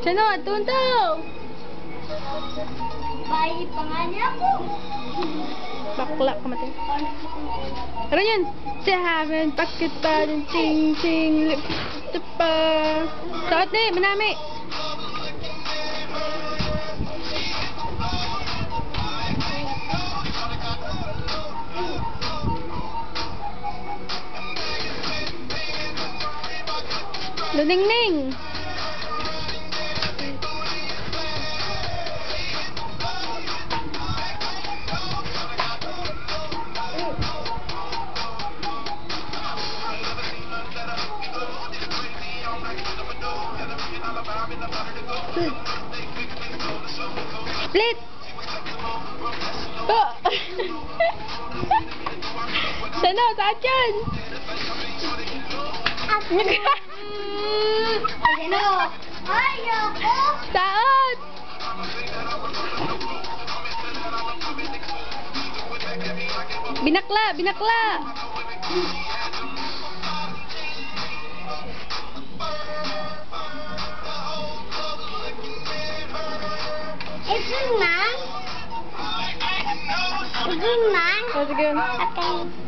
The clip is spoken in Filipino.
Sunod, tuntaw. Bayi pa nga niya ako. Bakla ka mati. Ano yun? Sahamin, pakit pa din, ting, ting, lip, pa. Saot ni, manami. Luningning. Split. Oh. Sana, saan? Ano? Ayoko. Saot! Binakla, binakla! Is this mine? Is this mine? it good. Okay.